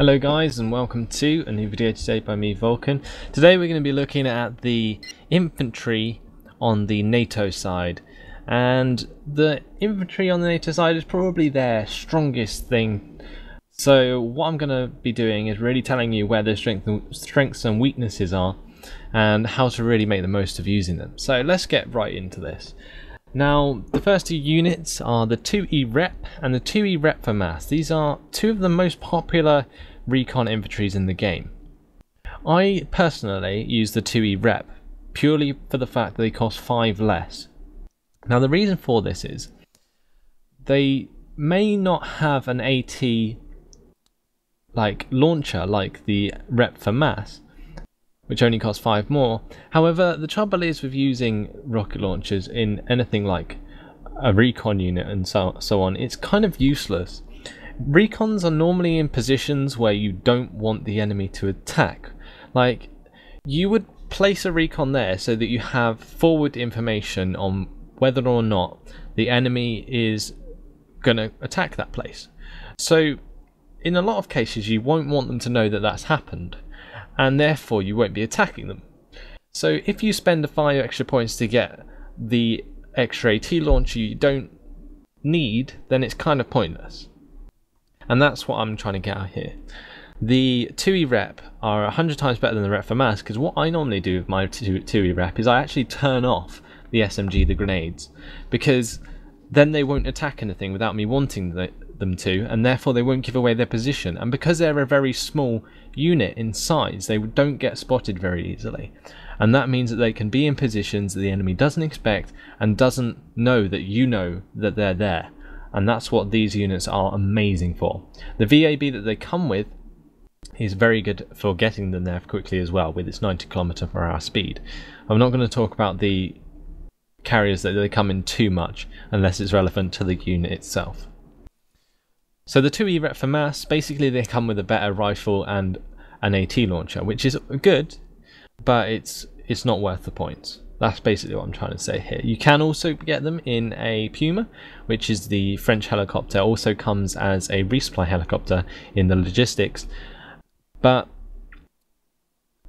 Hello guys and welcome to a new video today by me Vulcan. Today we're going to be looking at the infantry on the NATO side and the infantry on the NATO side is probably their strongest thing so what I'm going to be doing is really telling you where their strength and, strengths and weaknesses are and how to really make the most of using them. So let's get right into this. Now, the first two units are the 2E Rep and the 2E Rep FAMAS. These are two of the most popular recon infantries in the game. I personally use the 2E Rep purely for the fact that they cost 5 less. Now the reason for this is they may not have an AT like launcher like the Rep FAMAS, which only costs 5 more. However, the trouble is with using rocket launchers in anything like a recon unit and so, so on, it's kind of useless recons are normally in positions where you don't want the enemy to attack. Like, you would place a recon there so that you have forward information on whether or not the enemy is going to attack that place. So, in a lot of cases, you won't want them to know that that's happened, and therefore you won't be attacking them. So, if you spend a 5 extra points to get the extra AT launcher you don't need, then it's kind of pointless. And that's what I'm trying to get out here. The 2E rep are 100 times better than the rep FAMAS because what I normally do with my 2E rep is I actually turn off the SMG, the grenades, because then they won't attack anything without me wanting the, them to, and therefore they won't give away their position. And because they're a very small unit in size, they don't get spotted very easily. And that means that they can be in positions that the enemy doesn't expect and doesn't know that you know that they're there and that's what these units are amazing for. The VAB that they come with is very good for getting them there quickly as well with its 90 km per hour speed. I'm not going to talk about the carriers that they come in too much unless it's relevant to the unit itself. So the 2E Rep FAMAS, basically they come with a better rifle and an AT launcher, which is good, but it's it's not worth the points. That's basically what I'm trying to say here. You can also get them in a Puma, which is the French helicopter. Also comes as a resupply helicopter in the logistics. But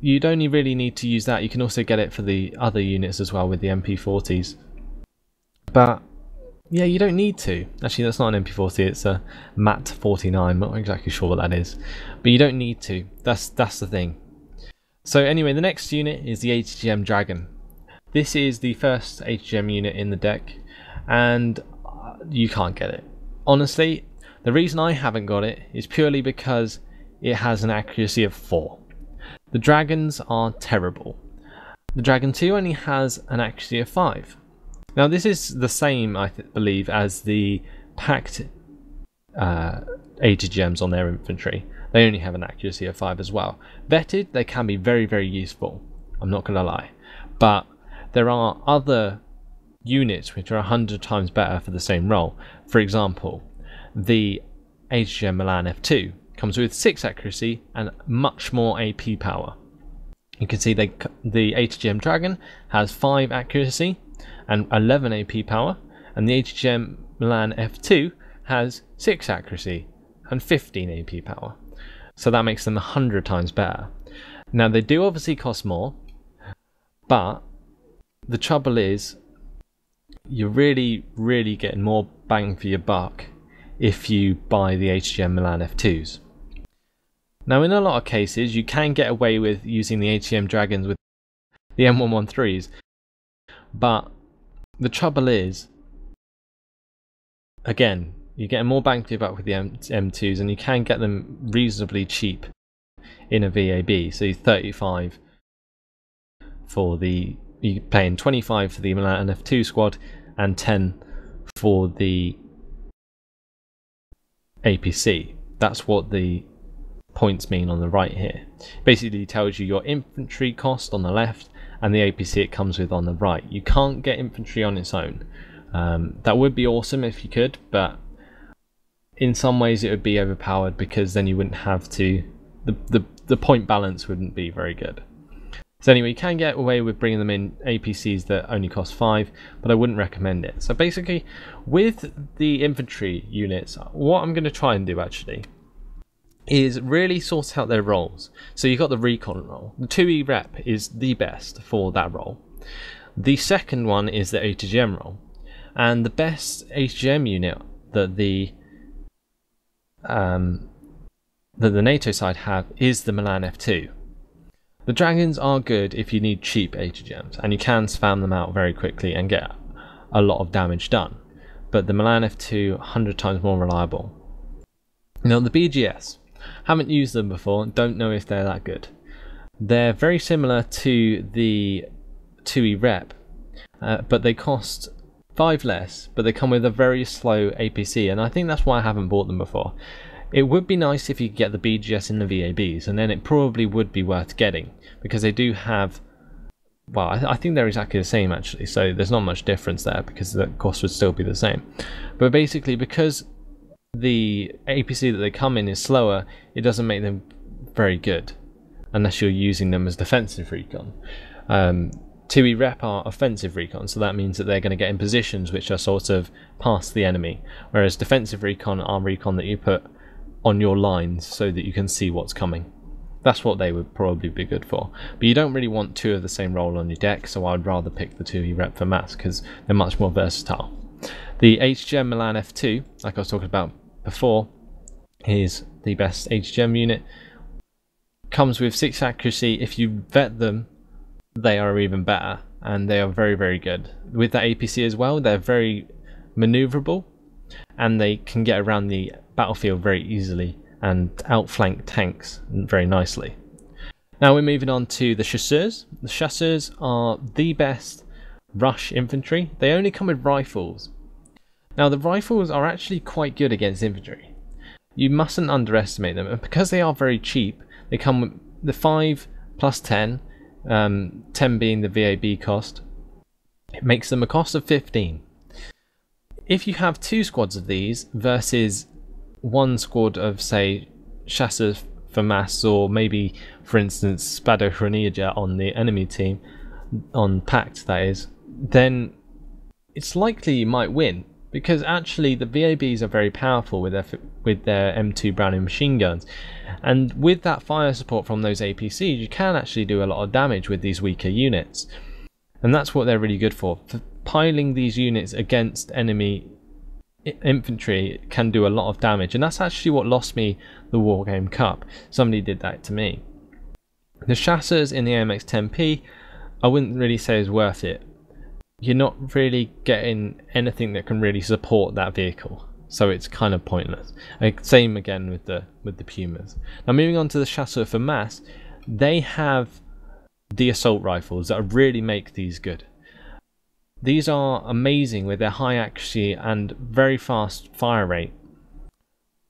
you'd only really need to use that. You can also get it for the other units as well with the MP40s. But yeah, you don't need to. Actually, that's not an MP40. It's a MAT 49. I'm not exactly sure what that is, but you don't need to. That's that's the thing. So anyway, the next unit is the ATGM Dragon. This is the first ATGM unit in the deck, and uh, you can't get it. Honestly, the reason I haven't got it is purely because it has an accuracy of 4. The dragons are terrible. The Dragon 2 only has an accuracy of 5. Now this is the same, I believe, as the Pact uh, gems on their infantry. They only have an accuracy of 5 as well. Vetted, they can be very, very useful. I'm not going to lie. But there are other units which are 100 times better for the same role. For example, the ATGM Milan F2 comes with 6 accuracy and much more AP power. You can see they, the ATGM Dragon has 5 accuracy and 11 AP power, and the ATGM Milan F2 has 6 accuracy and 15 AP power. So that makes them 100 times better. Now they do obviously cost more, but the trouble is, you're really, really getting more bang for your buck if you buy the ATGM Milan F2s. Now, in a lot of cases, you can get away with using the ATGM Dragons with the M113s, but the trouble is, again, you're getting more bang for your buck with the M- M2s, and you can get them reasonably cheap in a VAB. So 35 for the you're paying 25 for the Milan F2 squad and 10 for the APC. That's what the points mean on the right here. Basically tells you your infantry cost on the left and the APC it comes with on the right. You can't get infantry on its own. Um, that would be awesome if you could, but in some ways it would be overpowered because then you wouldn't have to. The, the, the point balance wouldn't be very good. So anyway, you can get away with bringing them in APCs that only cost 5, but I wouldn't recommend it. So basically, with the infantry units, what I'm going to try and do actually is really sort out their roles. So you've got the recon role. The 2E rep is the best for that role. The second one is the ATGM role. And the best ATGM unit that the um, that the NATO side have is the Milan F2. The dragons are good if you need cheap ATGMs, and you can spam them out very quickly and get a lot of damage done. But the Milan F2 100 times more reliable. Now the BGS, haven't used them before, don't know if they're that good. They're very similar to the 2E rep, uh, but they cost 5 less, but they come with a very slow APC, and I think that's why I haven't bought them before. It would be nice if you could get the BGS in the VABs, and then it probably would be worth getting, because they do have well, I, I, think they're exactly the same actually, so there's not much difference there because the cost would still be the same. But basically, because the APC that they come in is slower, it doesn't make them very good unless you're using them as defensive recon. Um, 2E rep are offensive recon, so that means that they're going to get in positions which are sort of past the enemy, whereas defensive recon are recon that you put on your lines so that you can see what's coming. That's what they would probably be good for. But you don't really want two of the same role on your deck, so I'd rather pick the 2E rep FAMAS because they're much more versatile. The ATGM Milan F2, like I was talking about before, is the best ATGM unit. Comes with 6 accuracy. If you vet them, they are even better, and they are very, very good. With that APC as well, they're very maneuverable, and they can get around the battlefield very easily and outflank tanks very nicely. Now we're moving on to the chasseurs. The chasseurs are the best rush infantry. They only come with rifles. Now the rifles are actually quite good against infantry. You mustn't underestimate them, and because they are very cheap, they come with the 5 plus 10, um, 10 being the VAB cost. It makes them a cost of 15. If you have two squads of these versus one squad of, say, Chasseurs FAMAS, or maybe, for instance, Spadochroniarze on the enemy team, on Pact that is, then it's likely you might win because actually the VABs are very powerful with their with their M2 Browning machine guns, and with that fire support from those APCs, you can actually do a lot of damage with these weaker units, and that's what they're really good for. for piling these units against enemy infantry can do a lot of damage and that's actually what lost me the Wargame Cup. Somebody did that to me. The chasseurs in the AMX 10P I wouldn't really say is worth it. You're not really getting anything that can really support that vehicle. So it's kind of pointless. Same again with the with the Pumas. Now moving on to the Chasseur FAMAS, they have the assault rifles that really make these good. These are amazing with their high accuracy and very fast fire rate.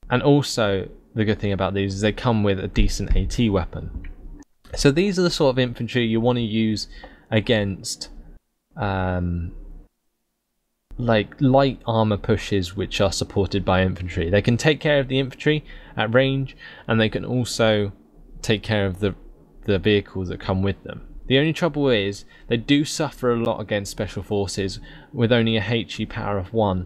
And also, the good thing about these is they come with a decent AT weapon. So these are the sort of infantry you want to use against um, like light armor pushes which are supported by infantry. They can take care of the infantry at range and they can also take care of the the vehicles that come with them. The only trouble is they do suffer a lot against special forces with only a HE power of 1.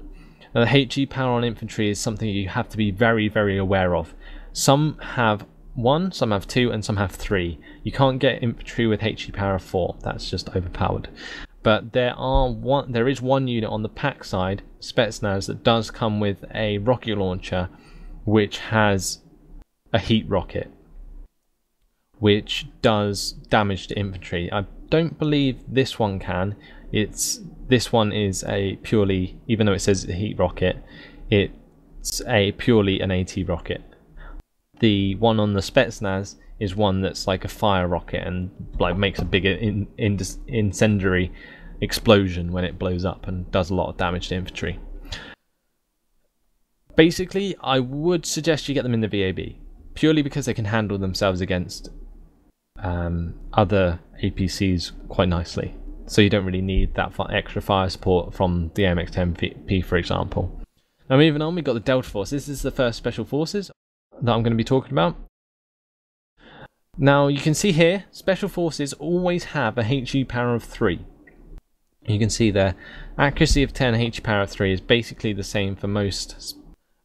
Now the HE power on infantry is something you have to be very very aware of. Some have 1, some have 2 and some have 3. You can't get infantry with HE power of 4, that's just overpowered. But there are one there is one unit on the Pact side, Spetsnaz, that does come with a rocket launcher which has a heat rocket which does damage to infantry. I don't believe this one can. It's this one is a purely, even though it says a heat rocket, it's a purely an AT rocket. The one on the Spetsnaz is one that's like a fire rocket and like makes a bigger in, in, incendiary explosion when it blows up and does a lot of damage to infantry. Basically, I would suggest you get them in the VAB purely because they can handle themselves against um, other APCs quite nicely. So you don't really need that extra fire support from the AMX-10P, for example. Now moving on, we've got the Delta Force. This is the first Special Forces that I'm going to be talking about. Now you can see here, Special Forces always have a HE power of 3. You can see their accuracy of 10, HE power of 3 is basically the same for most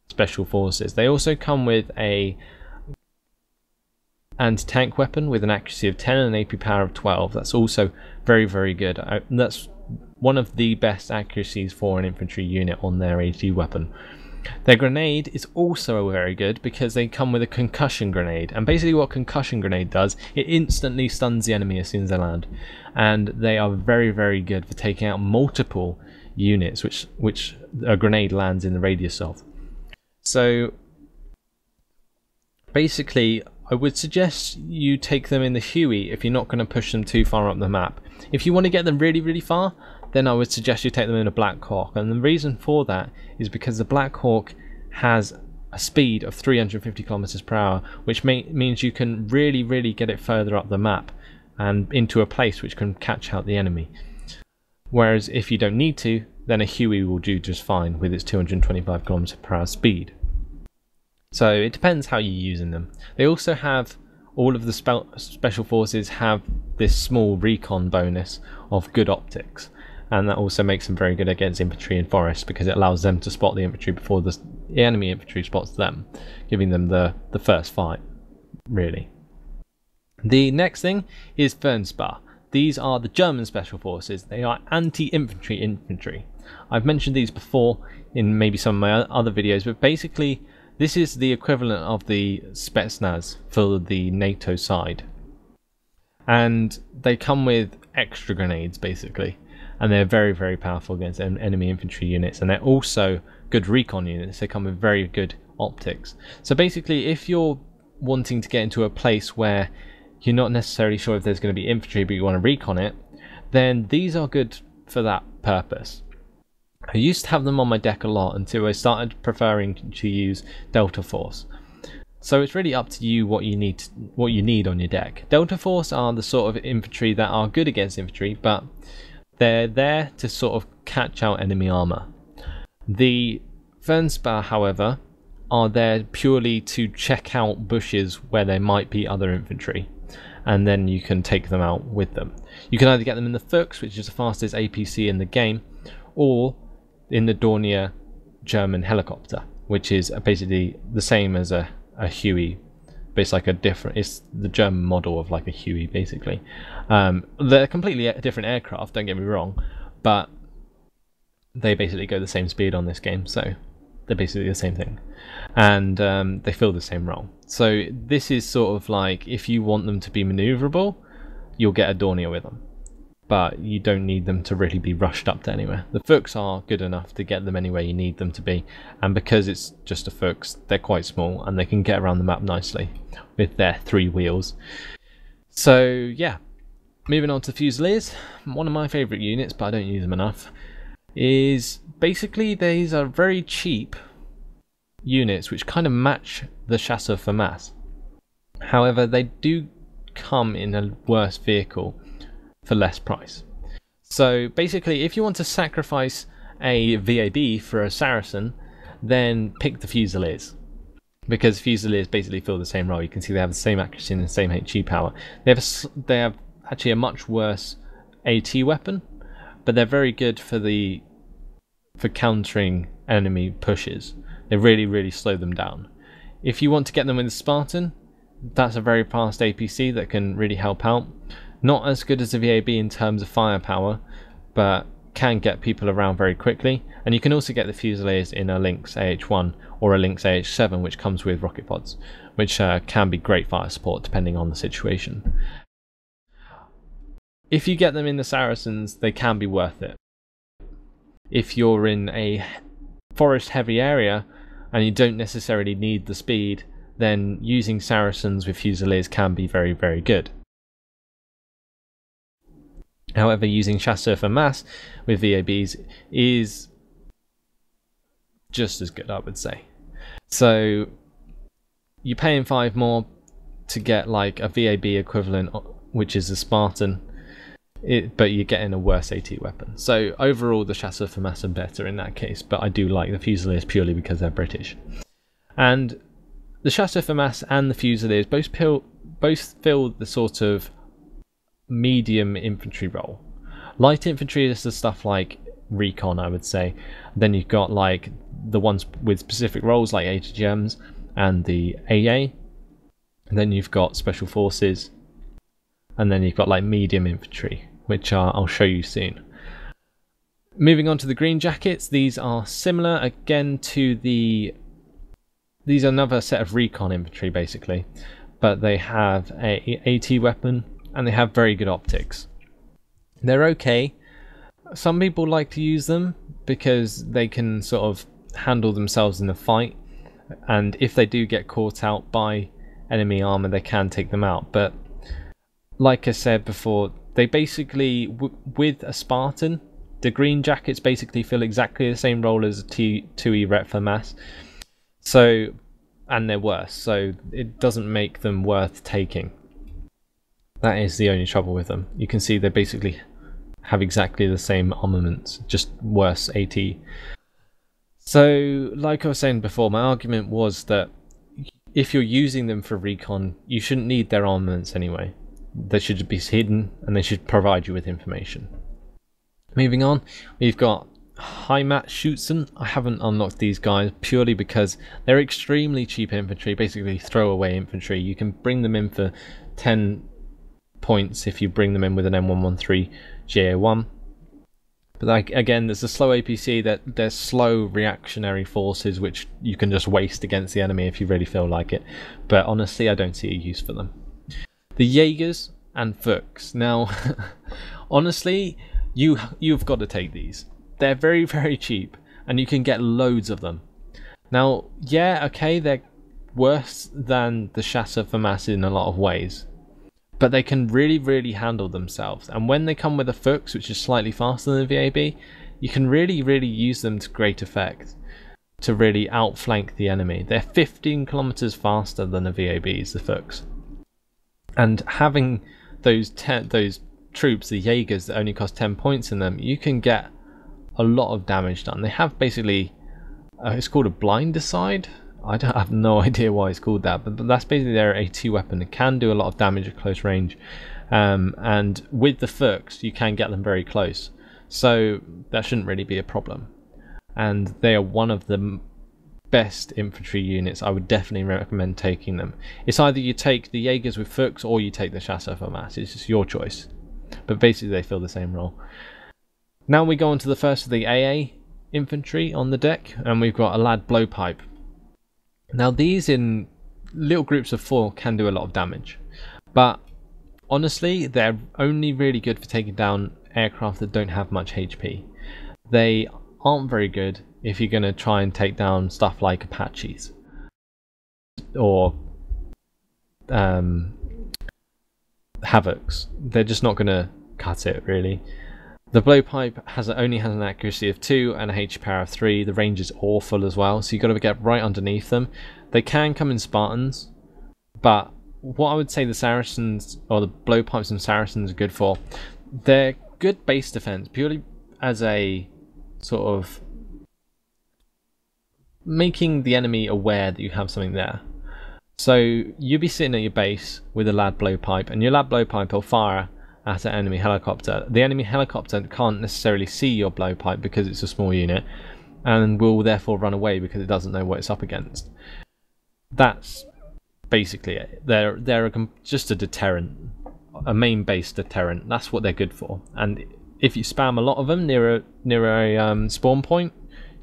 Special Forces. They also come with a anti-tank weapon with an accuracy of 10 and an AP power of 12. That's also very, very good. I, that's one of the best accuracies for an infantry unit on their AG weapon. Their grenade is also very good because they come with a concussion grenade. And basically what concussion grenade does, it instantly stuns the enemy as soon as they land. And they are very, very good for taking out multiple units which, which a grenade lands in the radius of. So basically I would suggest you take them in the Huey if you're not going to push them too far up the map. If you want to get them really, really far, then I would suggest you take them in a Black Hawk. And the reason for that is because the Black Hawk has a speed of 350 kilometers per hour, which may, means you can really, really get it further up the map and into a place which can catch out the enemy. Whereas if you don't need to, then a Huey will do just fine with its 225 kilometers per hour speed. So it depends how you're using them. They also have all of the spe special forces have this small recon bonus of good optics and that also makes them very good against infantry and forest because it allows them to spot the infantry before the enemy infantry spots them giving them the, the first fight really. The next thing is Fernspäher. These are the German special forces. They are anti-infantry infantry. I've mentioned these before in maybe some of my other videos but basically this is the equivalent of the Spetsnaz for the NATO side. And they come with extra grenades basically. And they're very, very powerful against enemy infantry units. And they're also good recon units. They come with very good optics. So basically, if you're wanting to get into a place where you're not necessarily sure if there's going to be infantry, but you want to recon it, then these are good for that purpose. I used to have them on my deck a lot until I started preferring to use Delta Force. So it's really up to you what you need what you need on your deck. Delta Force are the sort of infantry that are good against infantry, but they're there to sort of catch out enemy armor. The Fernspäher, however, are there purely to check out bushes where there might be other infantry and then you can take them out with them. You can either get them in the Fuchs, which is the fastest APC in the game, or in the Dornier German helicopter, which is basically the same as a, a Huey, but it's like a different, it's the German model of like a Huey basically. Um, they're completely different aircraft, don't get me wrong, but they basically go the same speed on this game, so they're basically the same thing. And um, they fill the same role. So this is sort of like, if you want them to be maneuverable, you'll get a Dornier with them but you don't need them to really be rushed up to anywhere. The Fuchs are good enough to get them anywhere you need them to be, and because it's just a Fuchs, they're quite small and they can get around the map nicely with their three wheels. So yeah, moving on to Fusiliers, one of my favourite units, but I don't use them enough, is basically these are very cheap units which kind of match the Chasseur FAMAS. However, they do come in a worse vehicle for less price. So basically, if you want to sacrifice a VAB for a Saracen, then pick the Fusiliers. Because Fusiliers basically fill the same role. You can see they have the same accuracy and the same HE power. They have, a, they have actually a much worse AT weapon, but they're very good for the for countering enemy pushes. They really, really slow them down. If you want to get them with Spartan, that's a very fast APC that can really help out. Not as good as the VAB in terms of firepower, but can get people around very quickly. And you can also get the Fusiliers in a Lynx AH1 or a Lynx AH7, which comes with rocket pods, which uh, can be great fire support depending on the situation. If you get them in the Saracens, they can be worth it. If you're in a forest heavy area and you don't necessarily need the speed, then using Saracens with Fusiliers can be very, very good. However, using Chasseur mass with VABs is just as good, I would say. So you're paying five more to get like a VAB equivalent, which is a Spartan, it, but you're getting a worse AT weapon. So overall, the Chasseur mass are better in that case, but I do like the Fusiliers purely because they're British. And the Chasseur mass and the Fusiliers both, both fill the sort of medium infantry role. Light infantry is the stuff like recon, I would say. Then you've got like the ones with specific roles like ATGMs and the AA. And then you've got special forces, and then you've got like medium infantry, which are, I'll show you soon. Moving on to the green jackets, these are similar again to the. These are another set of recon infantry basically, but they have a AT weapon and they have very good optics. They're okay. Some people like to use them because they can sort of handle themselves in a fight, and if they do get caught out by enemy armor, they can take them out. But like I said before, they basically, with a Spartan, the green jackets basically fill exactly the same role as a T2E Rep FAMAS. So, and they're worse, so it doesn't make them worth taking. That is the only trouble with them. You can see they basically have exactly the same armaments, just worse AT. So, like I was saying before, my argument was that if you're using them for recon, you shouldn't need their armaments anyway. They should be hidden and they should provide you with information. Moving on, we've got Heimat Schutzen. I haven't unlocked these guys purely because they're extremely cheap infantry, basically throwaway infantry. You can bring them in for 10 points if you bring them in with an M113 GA1. But like again, there's a slow APC that there's slow reactionary forces which you can just waste against the enemy if you really feel like it. But honestly, I don't see a use for them. The Jaegers and Fuchs. Now, honestly, you you've got to take these. They're very very cheap, and you can get loads of them. Now, yeah, okay, they're worse than the Chasseur FAMAS in a lot of ways, but they can really, really handle themselves. And when they come with a Fuchs, which is slightly faster than the VAB, you can really, really use them to great effect to really outflank the enemy. They're 15 kilometers faster than the VABs, the Fuchs. And having those ten, those troops, the Jaegers, that only cost 10 points in them, you can get a lot of damage done. They have basically, uh, it's called a Blindercide, I, I have no idea why it's called that, but that's basically their AT weapon. It can do a lot of damage at close range, um, and with the Fuchs, you can get them very close. So that shouldn't really be a problem. And they are one of the best infantry units. I would definitely recommend taking them. It's either you take the Jaegers with Fuchs or you take the Chasseur FAMAS. It's just your choice. But basically, they fill the same role. Now we go on to the first of the AA infantry on the deck, and we've got a lad blowpipe. Now these in little groups of four can do a lot of damage, but honestly they're only really good for taking down aircraft that don't have much HP. They aren't very good if you're going to try and take down stuff like Apaches or um, Havocs. They're just not going to cut it really. The blowpipe has only has an accuracy of 2 and a HP power of 3. The range is awful as well, so you've got to get right underneath them. They can come in Spartans, but what I would say the Saracens, or the blowpipes and Saracens are good for, they're good base defense, purely as a sort of making the enemy aware that you have something there. So you'll be sitting at your base with a lad blowpipe, and your lad blowpipe will fire at an enemy helicopter. The enemy helicopter can't necessarily see your blowpipe because it's a small unit and will therefore run away because it doesn't know what it's up against. That's basically it. They're they're just a deterrent, a main base deterrent. That's what they're good for. And if you spam a lot of them near a near a um, spawn point,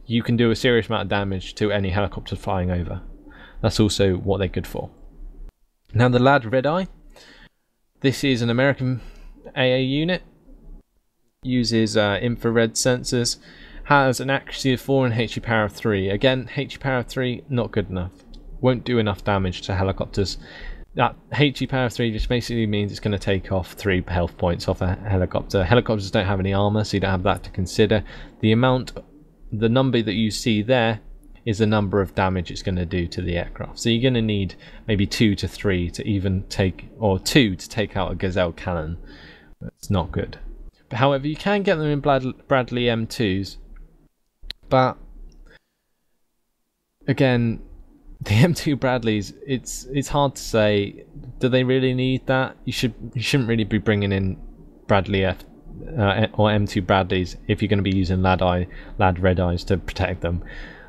you can do a serious amount of damage to any helicopter flying over. That's also what they're good for. Now the lad Red Eye. This is an American AA unit, uses uh, infrared sensors, has an accuracy of 4 and HP power of 3. Again, HP power of 3, not good enough. Won't do enough damage to helicopters. That HP power of 3 just basically means it's going to take off 3 health points off a helicopter. Helicopters don't have any armor, so you don't have that to consider. The amount, the number that you see there is the number of damage it's going to do to the aircraft. So you're going to need maybe 2 to 3 to even take, or 2 to take out a Gazelle cannon. That's not good. But however, you can get them in Bradley M2s, but again, the M2 Bradleys, it's it's hard to say. Do they really need that? You should you shouldn't really be bringing in Bradley F uh, or M2 Bradleys if you're going to be using lad eye lad red eyes to protect them.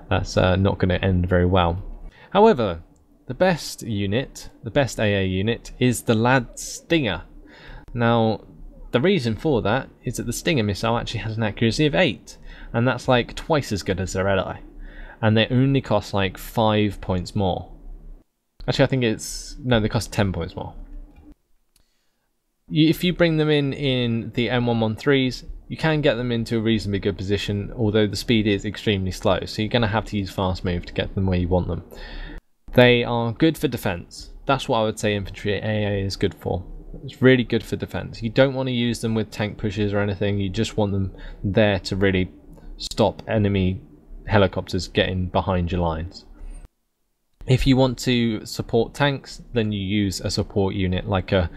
That's uh, not going to end very well. However, the best unit, the best AA unit, is the Lad Stinger. Now, the reason for that is that the Stinger missile actually has an accuracy of 8, and that's like twice as good as their ally. And they only cost like 5 points more. Actually, I think it's... no, they cost 10 points more. If you bring them in in the M113s, you can get them into a reasonably good position, although the speed is extremely slow, so you're going to have to use fast move to get them where you want them. They are good for defense. That's what I would say infantry AA is good for. It's really good for defense. You don't want to use them with tank pushes or anything. You just want them there to really stop enemy helicopters getting behind your lines. If you want to support tanks, then you use a support unit like a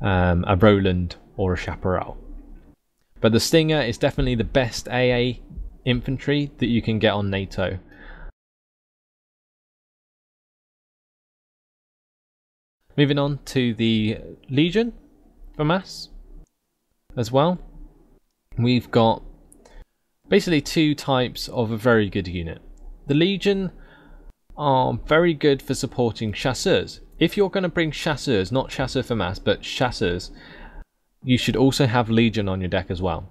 um, a Roland or a Chaparral. But the Stinger is definitely the best AA infantry that you can get on NATO. Moving on to the Legion FAMAS as well. We've got basically two types of a very good unit. The Legion are very good for supporting chasseurs. If you're going to bring chasseurs, not chasseur FAMAS, but chasseurs, you should also have Legion on your deck as well.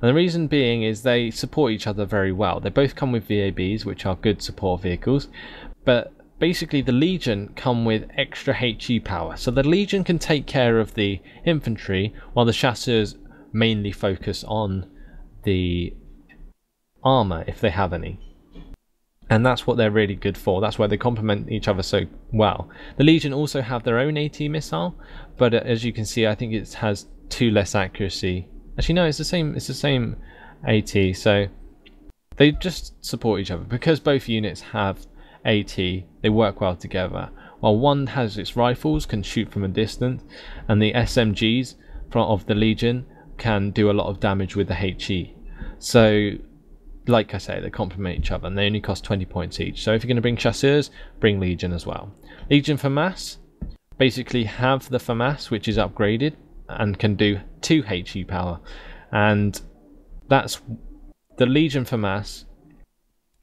And the reason being is they support each other very well. They both come with VABs, which are good support vehicles, but basically the Legion come with extra HE power. So the Legion can take care of the infantry while the chasseurs mainly focus on the armor if they have any. And that's what they're really good for. That's why they complement each other so well. The Legion also have their own AT missile, but uh, as you can see, I think it has two less accuracy. Actually, no, it's the same. It's the same AT. So they just support each other because both units have AT, they work well together. While one has its rifles, can shoot from a distance, and the SMGs of the Legion can do a lot of damage with the HE. So, like I say, they complement each other, and they only cost 20 points each. So if you're going to bring Chasseurs, bring Legion as well. Legion FAMAS, basically have the FAMAS, which is upgraded, and can do 2 HE power. And that's the Legion FAMAS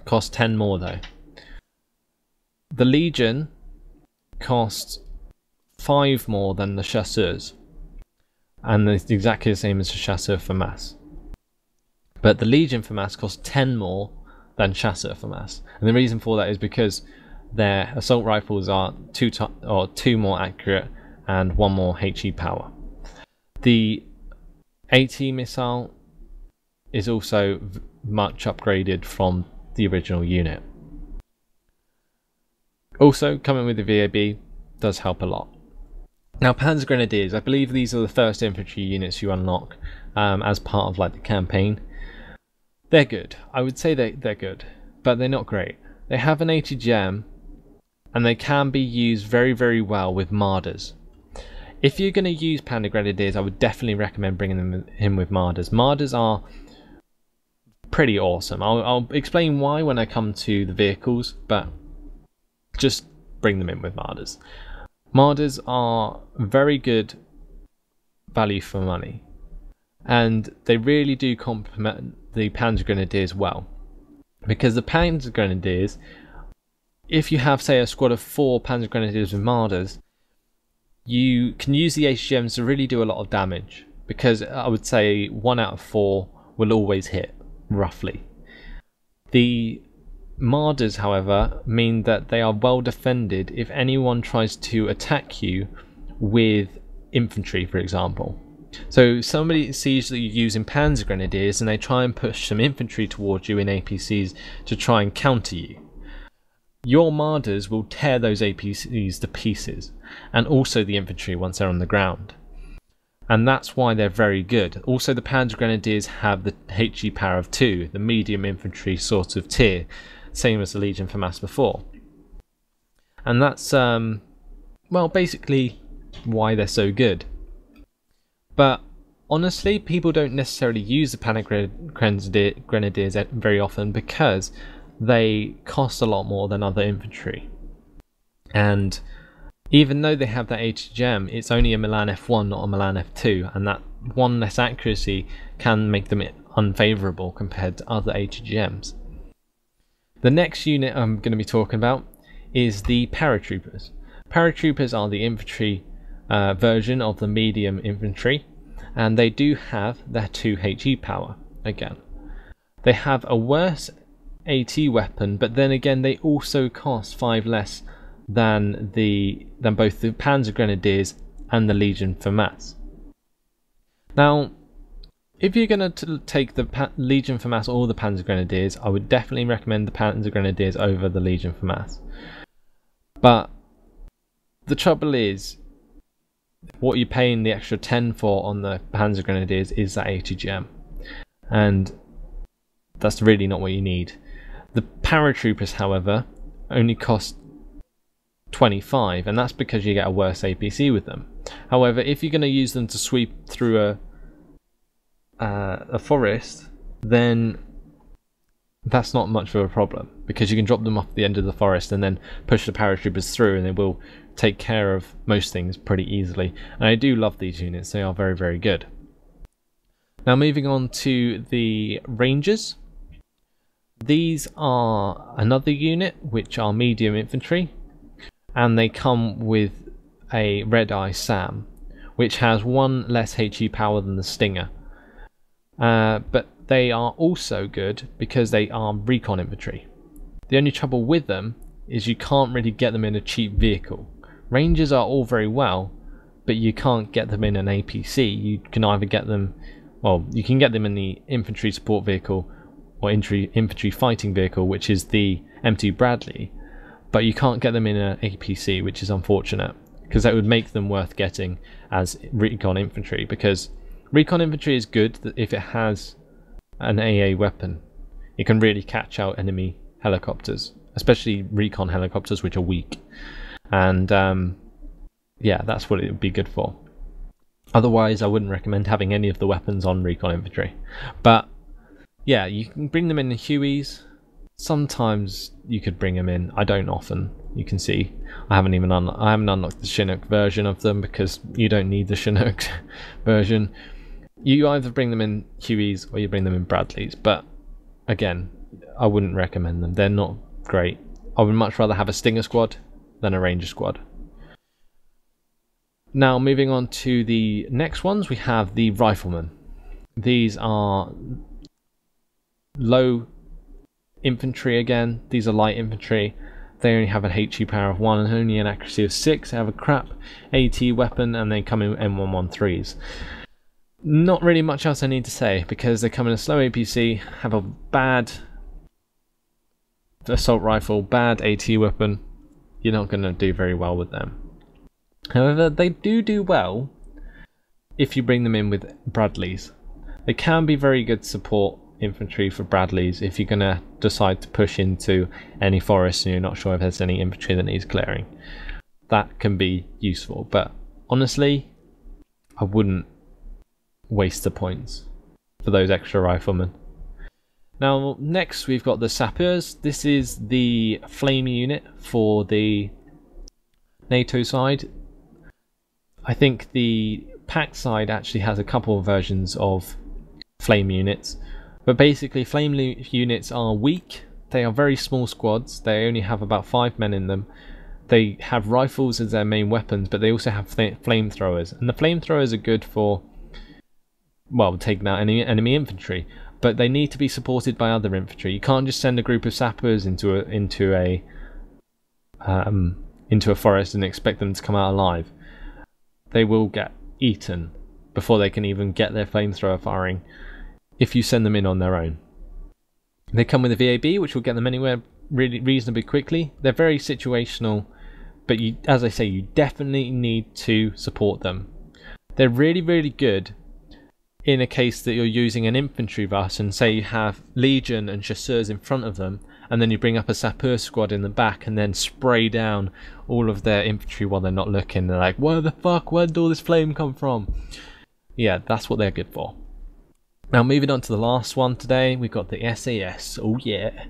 costs 10 more though. The Legion costs five more than the Chasseurs, and it's exactly the same as the Chasseur FAMAS. But the Legion FAMAS costs 10 more than Chasseur FAMAS, and the reason for that is because their assault rifles are two or two more accurate and one more HE power. The AT missile is also much upgraded from the original unit. Also, coming with the VAB does help a lot. Now, Panzer Grenadiers, I believe these are the first infantry units you unlock um, as part of like the campaign. They're good. I would say they, they're good, but they're not great. They have an ATGM, and they can be used very, very well with Marders. If you're going to use Panzer Grenadiers, I would definitely recommend bringing them in with Marders. Marders are pretty awesome. I'll, I'll explain why when I come to the vehicles, but just bring them in with Marders. Marders are very good value for money, and they really do complement the Panzer Grenadiers well. Because the Panzer Grenadiers, if you have, say, a squad of four Panzer Grenadiers with Marders, you can use the ATGMs to really do a lot of damage. Because I would say one out of four will always hit, roughly. The Marders, however, mean that they are well defended if anyone tries to attack you with infantry, for example. So somebody sees that you're using Panzer Grenadiers and they try and push some infantry towards you in APCs to try and counter you. Your Marders will tear those APCs to pieces, and also the infantry once they're on the ground. And that's why they're very good. Also, the Panzer Grenadiers have the HE power of 2, the medium infantry sort of tier, same as the Legion FAMAS before. And that's, um, well, basically why they're so good. But honestly, people don't necessarily use the Panzer Grenadiers very often because they cost a lot more than other infantry. And even though they have that ATGM, it's only a Milan F1, not a Milan F2, and that one less accuracy can make them unfavourable compared to other ATGMs. The next unit I'm going to be talking about is the paratroopers. Paratroopers are the infantry uh, version of the medium infantry, and they do have their 2 HE power again. They have a worse AT weapon, but then again they also cost 5 less than the than both the Panzer Grenadiers and the Legion FAMAS. Now, if you're going to take the pa Legion mass, or the Panzer Grenadiers, I would definitely recommend the Panzer Grenadiers over the Legion FAMAS. But the trouble is, what you're paying the extra 10 for on the Panzer Grenadiers is that ATGM. And that's really not what you need. The paratroopers, however, only cost 25, and that's because you get a worse APC with them. However, if you're going to use them to sweep through a uh, a forest, then that's not much of a problem because you can drop them off the end of the forest and then push the paratroopers through, and they will take care of most things pretty easily. And I do love these units; they are very, very good. Now, moving on to the Rangers. These are another unit which are medium infantry and they come with a Red Eye Sam which has one less HE power than the Stinger. Uh, but they are also good because they are recon infantry. The only trouble with them is you can't really get them in a cheap vehicle. Rangers are all very well, but you can't get them in an APC. You can either get them, well, you can get them in the infantry support vehicle or infantry, infantry fighting vehicle, which is the M2 Bradley, but you can't get them in an APC, which is unfortunate because that would make them worth getting as recon infantry because recon infantry is good if it has an AA weapon. It can really catch out enemy helicopters, especially recon helicopters which are weak. And um, yeah, that's what it would be good for. Otherwise, I wouldn't recommend having any of the weapons on recon infantry. But yeah, you can bring them in the Hueys. Sometimes you could bring them in. I don't often. You can see I haven't even I haven't unlocked the Chinook version of them because you don't need the Chinook version. You either bring them in Hueys or you bring them in Bradleys. But again, I wouldn't recommend them. They're not great. I would much rather have a Stinger squad than a Ranger squad. Now moving on to the next ones, we have the Riflemen. These are low infantry again. These are light infantry. They only have an HE power of 1 and only an accuracy of 6. They have a crap AT weapon and they come in M113s. Not really much else I need to say because they come in a slow APC, have a bad assault rifle, bad AT weapon. You're not going to do very well with them. However, they do do well if you bring them in with Bradleys. They can be very good support infantry for Bradleys if you're going to decide to push into any forest and you're not sure if there's any infantry that needs clearing. That can be useful, but honestly, I wouldn't waste the points for those extra riflemen. Now, next we've got the Sappers. This is the flame unit for the NATO side. I think the Pact side actually has a couple of versions of flame units. But basically, flame units are weak. They are very small squads. They only have about five men in them. They have rifles as their main weapons, but they also have flamethrowers. And the flamethrowers are good for, well, taking out enemy, enemy infantry. But they need to be supported by other infantry. You can't just send a group of sappers into a into a um, into a forest and expect them to come out alive. They will get eaten before they can even get their flamethrower firing if you send them in on their own. They come with a VAB, which will get them anywhere really reasonably quickly. They're very situational, but you, as I say, you definitely need to support them. They're really, really good in a case that you're using an infantry bus and say you have Legion and Chasseurs in front of them, and then you bring up a Sapeur squad in the back and then spray down all of their infantry while they're not looking. They're like, where the fuck, where did all this flame come from? Yeah, that's what they're good for. Now moving on to the last one today, we've got the SAS. Oh yeah.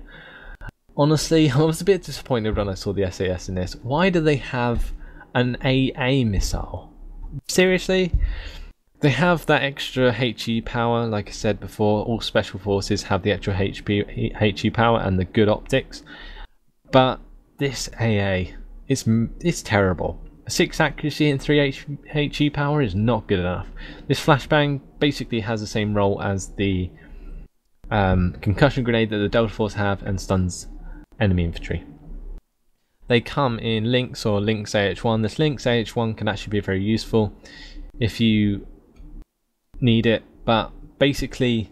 Honestly, I was a bit disappointed when I saw the SAS in this. Why do they have an AA missile? Seriously? They have that extra HE power, like I said before, all special forces have the extra HP, HE power and the good optics. But this AA. It's it's terrible. 6 accuracy and 3 H HE power is not good enough. This flashbang basically has the same role as the um, concussion grenade that the Delta Force have and stuns enemy infantry. They come in Lynx or Lynx AH1. This Lynx AH1 can actually be very useful if you need it, but basically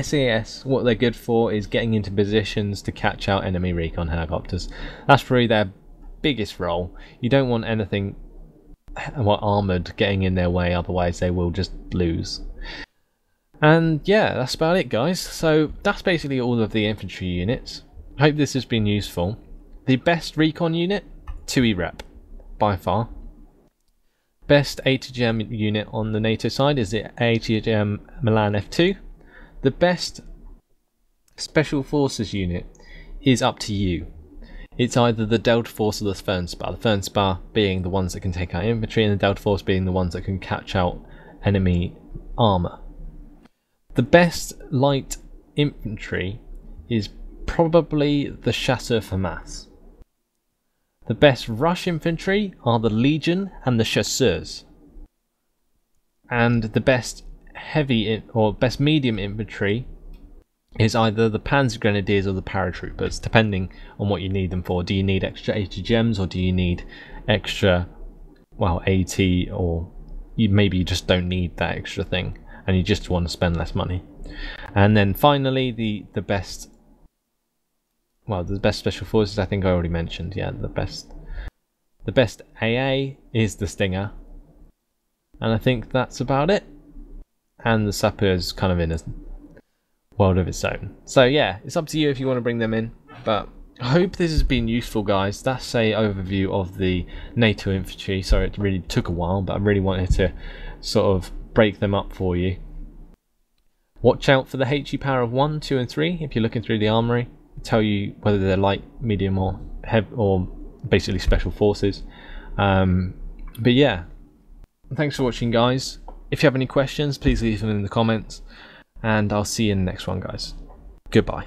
SAS, what they're good for is getting into positions to catch out enemy recon helicopters. That's probably their biggest role. You don't want anything well, armoured getting in their way, otherwise they will just lose. And yeah, that's about it guys. So that's basically all of the infantry units. Hope this has been useful. The best recon unit, 2E Rep, by far. Best ATGM unit on the NATO side is the ATGM Milan F2. The best Special Forces unit is up to you. It's either the Delta Force or the Fernspäher. The Fernspäher being the ones that can take out infantry and the Delta Force being the ones that can catch out enemy armour. The best light infantry is probably the Chasseur FAMAS. The best rush infantry are the Legion and the Chasseurs. And the best heavy or best medium infantry is either the Panzer Grenadiers or the Paratroopers, depending on what you need them for. Do you need extra ATGMs or do you need extra, well, AT or you maybe you just don't need that extra thing and you just want to spend less money. And then finally, the the best, well, the best special forces. I think I already mentioned. Yeah, the best, the best AA is the Stinger, and I think that's about it. And the Sapper is kind of in a world of its own. So yeah, it's up to you if you want to bring them in. But I hope this has been useful, guys. That's a overview of the NATO infantry. Sorry, it really took a while, but I really wanted to sort of break them up for you. Watch out for the HE power of 1, 2 and 3 if you're looking through the armory. Tell you whether they're light, medium or heavy or basically special forces. Um, but yeah, thanks for watching guys. If you have any questions, please leave them in the comments and I'll see you in the next one, guys. Goodbye.